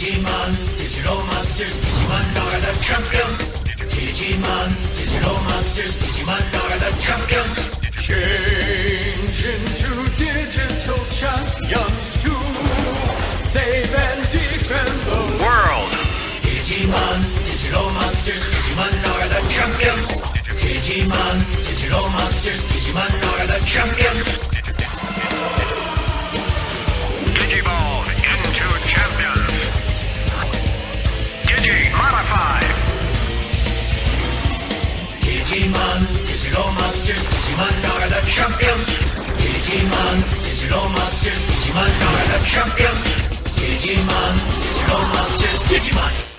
Digimon, digital monsters, Digimon are the champions. Digimon, digital monsters, Digimon are the champions. Change into digital champions to save and defend the world. Digimon, digital monsters, Digimon are the champions. Digimon, digital monsters, Digimon are the champions. Digimon, digital monsters, Digimon are the champions. Digimon, digital monsters, Digimon are the champions. Digimon, digital monsters, Digimon.